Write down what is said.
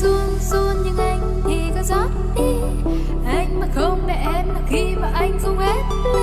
run run, nhưng anh thì cứ rót đi. Anh mà không để em là khi mà anh không hết lên